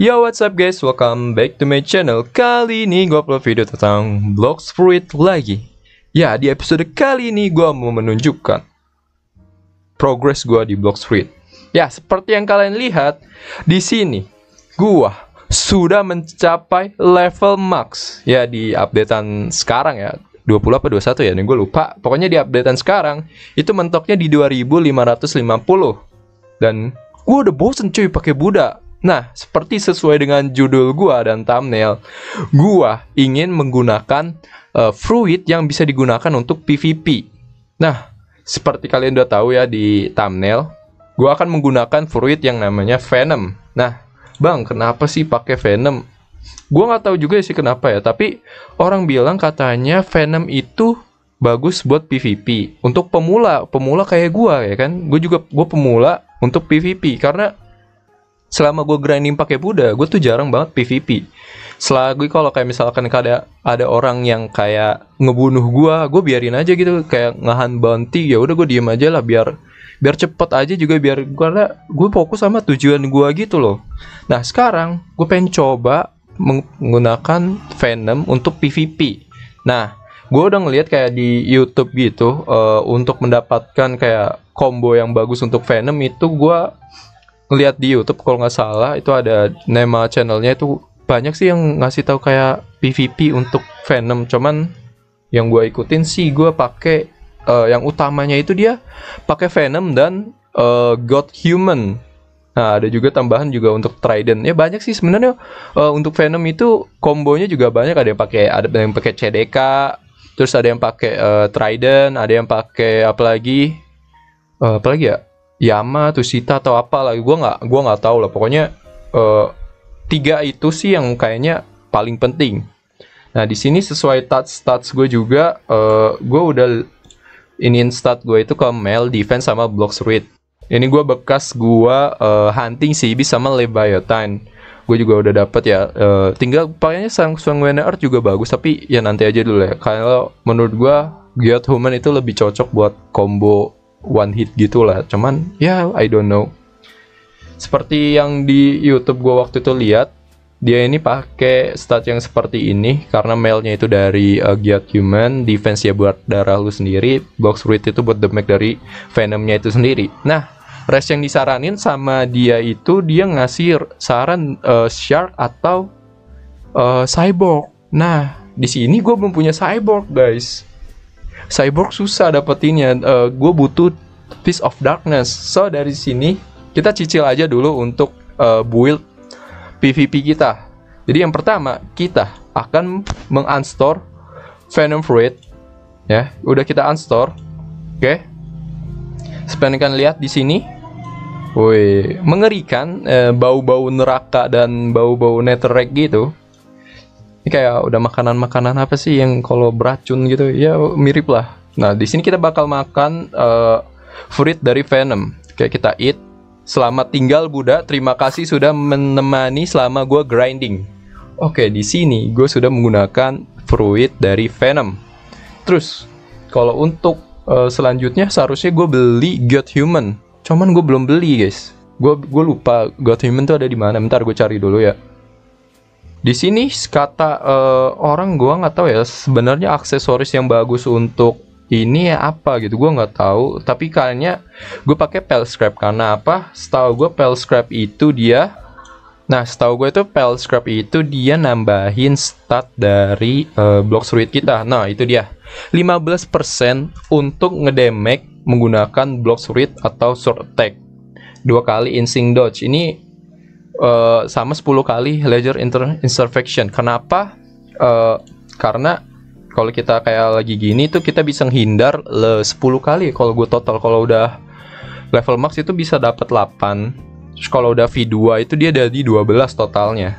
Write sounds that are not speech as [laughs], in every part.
Yo what's up guys, welcome back to my channel. Kali ini gue upload video tentang Blocks Fruit lagi. Ya di episode kali ini gue mau menunjukkan Progress gue di Blocks Fruit Ya seperti yang kalian lihat di sini Gue sudah mencapai level max. Ya di updatean sekarang ya. 20 apa 21 ya, ini gue lupa. Pokoknya di updatean sekarang Itu mentoknya di 2550 Dan gue udah bosen cuy pakai Buddha Nah, seperti sesuai dengan judul gua dan thumbnail, gua ingin menggunakan uh, fruit yang bisa digunakan untuk PvP. Nah, seperti kalian udah tahu ya di thumbnail, gua akan menggunakan fruit yang namanya Venom. Nah, Bang, kenapa sih pakai Venom? Gua nggak tahu juga sih kenapa ya, tapi orang bilang katanya Venom itu bagus buat PvP. Untuk pemula, pemula kayak gua ya kan. Gue juga gue pemula untuk PvP karena selama gue grinding pakai Buddha, gue tuh jarang banget PvP. Setelah gue kalau kayak misalkan ada ada orang yang kayak ngebunuh gue, gue biarin aja gitu kayak ngahan bounty ya udah gue diem aja lah biar biar cepet aja juga biar karena gue fokus sama tujuan gue gitu loh. Nah sekarang gue pengen coba menggunakan Venom untuk PvP. Nah gue udah ngeliat kayak di YouTube gitu uh, untuk mendapatkan kayak combo yang bagus untuk Venom itu gue ngeliat di YouTube kalau nggak salah itu ada nama channelnya itu banyak sih yang ngasih tahu kayak PVP untuk Venom. Cuman yang gue ikutin sih gue pakai uh, yang utamanya itu dia pakai Venom dan uh, God Human. Nah ada juga tambahan juga untuk Trident. Ya banyak sih sebenarnya uh, untuk Venom itu kombonya juga banyak. Ada yang pakai ada yang pakai CDK terus ada yang pakai uh, Trident ada yang pakai apa lagi? Uh, apa lagi ya Yama, Tushita atau apa lagi gue nggak gue nggak tahu lah pokoknya uh, tiga itu sih yang kayaknya paling penting. Nah di sini sesuai stats stats gue juga uh, gue udah iniin stat gue itu ke Mel, Defense sama Blocks Read. Ini gue bekas gue uh, hunting sih bisa sama Leviathan. Gue juga udah dapet ya. Uh, tinggal pakainya sang Sanguine Earth juga bagus tapi ya nanti aja dulu ya. Kalau menurut gue God Human itu lebih cocok buat combo one hit gitu lah cuman ya yeah, I don't know seperti yang di YouTube gue waktu itu lihat dia ini pakai stat yang seperti ini karena mailnya itu dari uh, Giat Human, defense ya buat darah lu sendiri, box rate itu buat damage dari venomnya itu sendiri. Nah, rest yang disaranin sama dia itu dia ngasih saran uh, shark atau uh, cyborg. Nah, di sini gue belum punya cyborg guys. Cyborg susah dapetinnya. Uh, gue butuh Piece of Darkness. So dari sini kita cicil aja dulu untuk uh, build PVP kita. Jadi yang pertama kita akan mengunstore Venom Fruit. Ya, udah kita unstore. Oke. Okay. kan lihat di sini. Woi, mengerikan bau bau-bau neraka dan bau-bau netherrack gitu ini kayak udah makanan-makanan apa sih yang kalau beracun gitu? Ya mirip lah. Nah di sini kita bakal makan uh, fruit dari venom. Kayak kita eat selamat tinggal Buddha. Terima kasih sudah menemani selama gue grinding. Oke di sini gue sudah menggunakan fruit dari venom. Terus kalau untuk uh, selanjutnya seharusnya gue beli God Human. Cuman gue belum beli guys. Gue gue lupa God Human tuh ada di mana. Bentar gue cari dulu ya di sini kata uh, orang gua nggak tahu ya sebenarnya aksesoris yang bagus untuk ini ya apa gitu gua nggak tahu. Tapi kayaknya gue pakai pel scrap karena apa? Setahu gue pel scrap itu dia nah setahu gue itu pel scrap itu dia nambahin stat dari uh, block suite kita. Nah itu dia. 15% untuk ngedamage menggunakan block suite atau sword attack. Dua kali instinct dodge. Ini uh, sama 10 kali laser inter. Kenapa? Uh, karena kalau kita kayak lagi gini tuh kita bisa menghindar le 10 kali. Kalau gue total kalau udah level max itu bisa dapat 8 terus kalau udah V2 itu dia jadi 12 totalnya.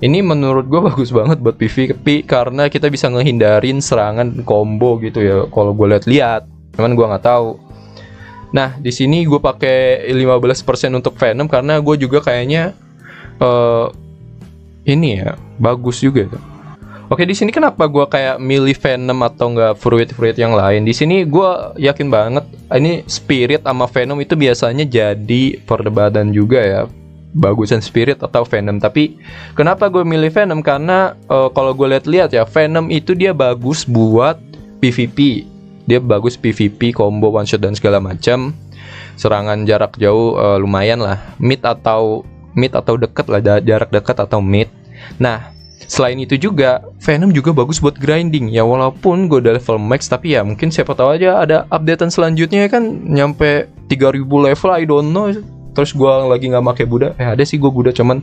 Ini menurut gue [laughs] bagus banget buat PvP karena kita bisa ngehindarin serangan combo gitu ya kalau gue lihat-lihat. Cuman gue nggak tahu. Nah di sini gue pakai 15% untuk Venom karena gue juga kayaknya uh, ini ya bagus juga. Oke di sini kenapa gue kayak milih Venom atau enggak fruit-fruit yang lain? Di sini gue yakin banget ini Spirit sama Venom itu biasanya jadi perdebatan juga ya. bagusan Spirit atau Venom. Tapi kenapa gue milih Venom? Karena uh, kalau gue lihat-lihat ya Venom itu dia bagus buat PvP. Dia bagus PvP, combo one shot dan segala macam. Serangan jarak jauh uh, lumayan lah. Mid atau mid atau deket lah jarak dekat atau mid. Nah, Selain itu juga, Venom juga bagus buat grinding. Ya walaupun gue udah level max, tapi ya mungkin siapa tahu aja ada updatean selanjutnya kan nyampe 3000 level, I don't know. Terus gue lagi nggak pakai Buddha. Eh ada sih gue Buddha, cuman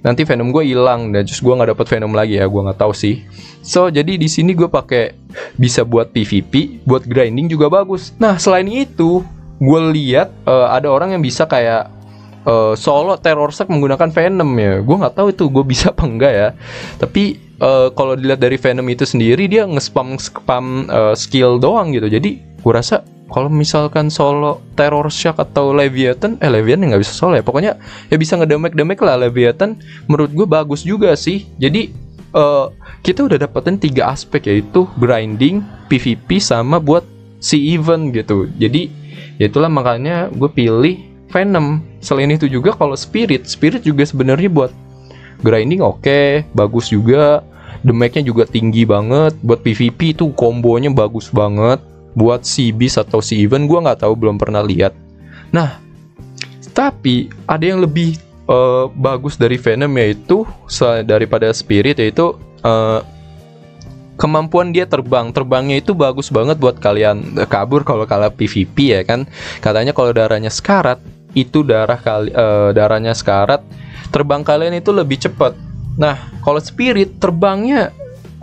nanti Venom gue hilang dan terus gue nggak dapet Venom lagi ya, gue nggak tahu sih. So jadi di sini gue pakai bisa buat PvP, buat grinding juga bagus. Nah selain itu, gue lihat uh, ada orang yang bisa kayak uh, solo terror sack menggunakan venom ya. Gue nggak tahu itu gue bisa apa enggak ya. Tapi uh, kalau dilihat dari venom itu sendiri dia nge-spam spam uh, skill doang gitu. Jadi gue rasa kalau misalkan solo terror shock atau leviathan eh leviathan nggak bisa solo ya. Pokoknya ya bisa ngedemek demek lah leviathan. Menurut gue bagus juga sih. Jadi uh, kita udah dapetin tiga aspek yaitu grinding PvP sama buat si event gitu. Jadi ya itulah makanya gue pilih Venom. Selain itu juga kalau Spirit, Spirit juga sebenarnya buat grinding oke, okay, bagus juga. Damage-nya juga tinggi banget. Buat PvP itu kombonya bagus banget. Buat si Beast atau si Event gue nggak tahu belum pernah lihat. Nah, tapi ada yang lebih uh, bagus dari Venom yaitu daripada Spirit yaitu uh, kemampuan dia terbang terbangnya itu bagus banget buat kalian kabur kalau kalah PvP ya kan katanya kalau darahnya sekarat itu darah kali uh, darahnya sekarat terbang kalian itu lebih cepat. Nah kalau spirit terbangnya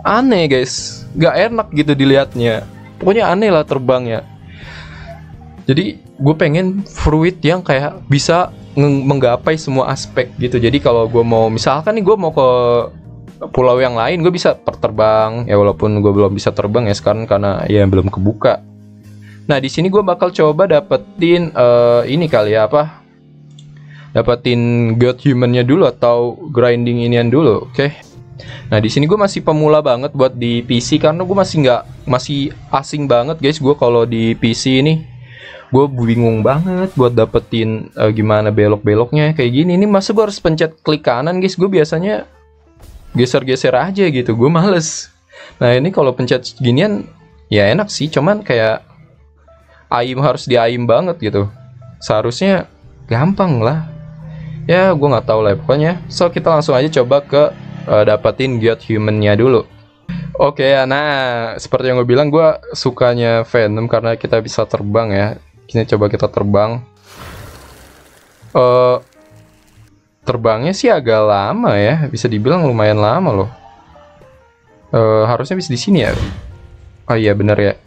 aneh guys. Gak enak gitu dilihatnya. Pokoknya aneh lah terbangnya. Jadi gue pengen fruit yang kayak bisa menggapai semua aspek gitu. Jadi kalau gue mau misalkan nih gue mau ke pulau yang lain gue bisa terbang. Ya walaupun gue belum bisa terbang ya sekarang karena ya belum kebuka Nah, di sini gue bakal coba dapetin uh, ini kali ya apa? Dapetin god humannya dulu atau grinding inian dulu, oke? Okay? Nah, di sini gue masih pemula banget buat di PC karena gue masih nggak masih asing banget guys gue kalau di PC ini. Gue bingung banget buat dapetin uh, gimana belok-beloknya kayak gini. Ini masa gue harus pencet klik kanan guys? Gue biasanya geser-geser aja gitu. Gue males. Nah, ini kalau pencet ginian ya enak sih, cuman kayak aim harus diaim banget gitu. Seharusnya gampang lah. Ya gue nggak tahu lah pokoknya. So kita langsung aja coba ke uh, dapetin god humannya dulu. Oke okay, nah seperti yang gue bilang gue sukanya Venom karena kita bisa terbang ya. Kini coba kita terbang. Uh, terbangnya sih agak lama ya. Bisa dibilang lumayan lama loh. Uh, harusnya bisa di sini ya? Oh iya bener ya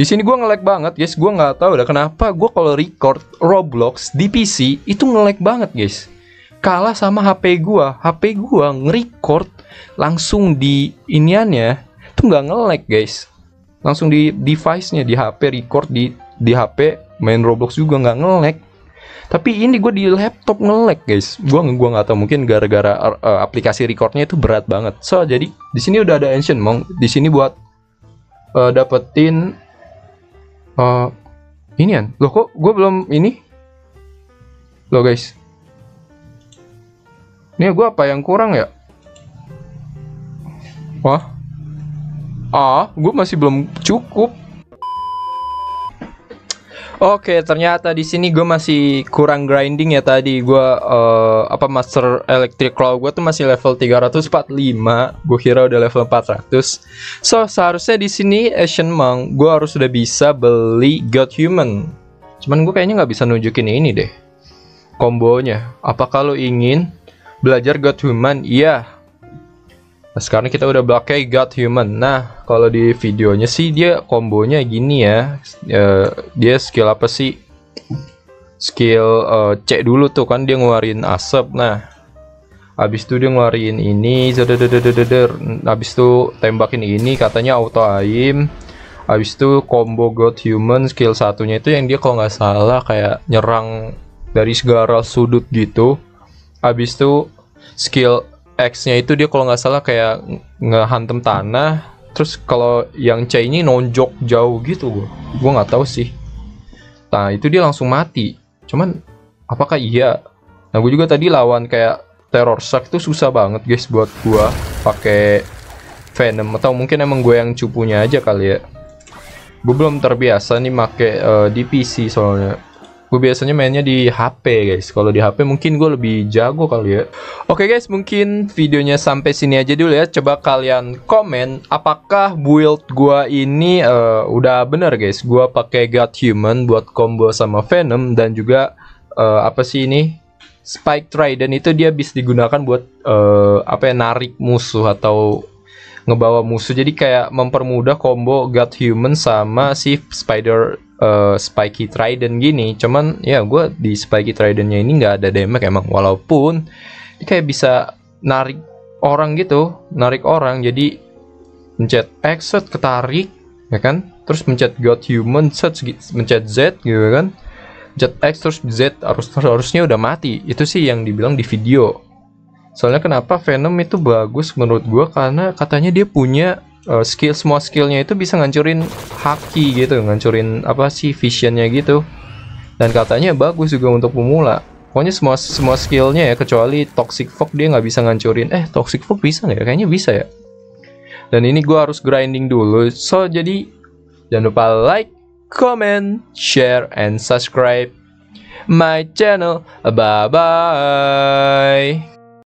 di sini gue nge-lag banget guys, gue nggak tahu udah kenapa gue kalau record Roblox di PC itu nge-lag banget guys. Kalah sama HP gue, HP gue nge-record langsung di iniannya tuh nggak nge-lag guys. Langsung di device-nya di HP record di di HP main Roblox juga nggak nge-lag. Tapi ini gue di laptop nge-lag guys. Gue gua nggak tahu mungkin gara-gara uh, aplikasi recordnya itu berat banget. So jadi di sini udah ada ancient monk. Di sini buat uh, dapetin uh, ini kan loh kok gue belum ini? Loh guys. Ini gue apa yang kurang ya? Wah. Ah gue masih belum cukup Oke, ternyata di sini gue masih kurang grinding ya tadi. Gue uh, apa Master Electric Claw gue tuh masih level 345. Gue kira udah level 400. So, seharusnya di sini Asian Monk gue harus sudah bisa beli God Human. Cuman gue kayaknya nggak bisa nunjukin ini deh. Kombonya. Apa kalau ingin belajar God Human? Iya, Nah, sekarang kita udah pakai God Human. Nah, kalau di videonya sih dia kombonya gini ya. Uh, dia skill apa sih? Skill uh, C dulu tuh kan dia ngeluarin asap. Nah, habis itu dia ngeluarin ini, habis itu tembakin ini katanya auto aim. Habis itu combo God Human skill satunya itu yang dia kalau nggak salah kayak nyerang dari segala sudut gitu. Habis itu skill X-nya itu dia kalau nggak salah kayak ngehantem tanah terus kalau yang C ini nonjok jauh gitu gue gue nggak tahu sih. Nah itu dia langsung mati. Cuman apakah iya? Nah, gue juga tadi lawan kayak Terror Shark itu susah banget guys buat gua pakai Venom. Atau mungkin emang gue yang cupunya aja kali ya. Gue belum terbiasa nih make uh, di PC soalnya. Gue biasanya mainnya di HP guys. Kalau di HP mungkin gue lebih jago kali ya. Oke guys, mungkin videonya sampai sini aja dulu ya. Coba kalian komen apakah build gue ini uh, udah bener guys. Gue pakai God Human buat combo sama Venom dan juga uh, apa sih ini Spike Trident itu dia bisa digunakan buat uh, apa ya narik musuh atau ngebawa musuh jadi kayak mempermudah combo God Human sama si Spider uh, Spiky Trident gini cuman ya gue di Spiky Tridentnya ini nggak ada damage emang walaupun kayak bisa narik orang gitu narik orang jadi mencet set ketarik ya kan terus mencet God Human set mencet Z gitu kan Jet X terus Z harus harusnya udah mati. Itu sih yang dibilang di video. Soalnya kenapa Venom itu bagus menurut gue karena katanya dia punya uh, skill semua skillnya itu bisa ngancurin haki gitu, ngancurin apa sih visionnya gitu. Dan katanya bagus juga untuk pemula. Pokoknya semua semua skillnya ya kecuali Toxic Fog dia nggak bisa ngancurin. Eh Toxic Fog bisa nggak ya? Kayaknya bisa ya. Dan ini gue harus grinding dulu. So jadi jangan lupa like, comment, share, and subscribe my channel. Bye bye.